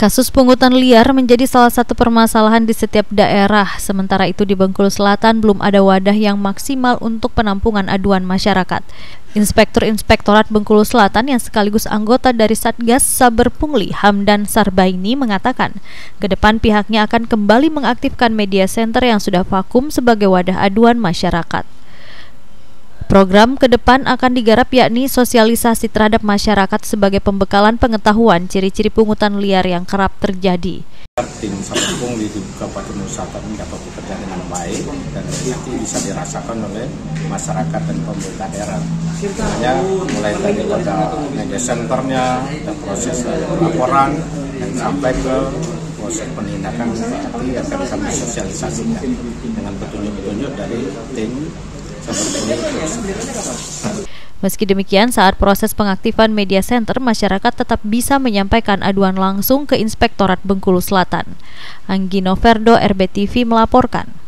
Kasus pungutan liar menjadi salah satu permasalahan di setiap daerah. Sementara itu di Bengkulu Selatan belum ada wadah yang maksimal untuk penampungan aduan masyarakat. Inspektur Inspektorat Bengkulu Selatan yang sekaligus anggota dari Satgas Saber Pungli Hamdan Sarbaini mengatakan, ke depan pihaknya akan kembali mengaktifkan media center yang sudah vakum sebagai wadah aduan masyarakat. Program ke depan akan digarap yakni sosialisasi terhadap masyarakat sebagai pembekalan pengetahuan ciri-ciri pungutan liar yang kerap terjadi. Tim Sapung di Kabupaten Nusantara ini dapat bekerja dengan baik dan nanti bisa dirasakan oleh masyarakat dan pemerintah daerah. Hanya mulai dari pada media centernya proses laporan dan sampai ke proses penindakan nanti akan kami sosialisasikan dengan petunjuk-petunjuk dari tim Meski demikian, saat proses pengaktifan media center, masyarakat tetap bisa menyampaikan aduan langsung ke Inspektorat Bengkulu Selatan. Anggino Verdo, RBTV melaporkan.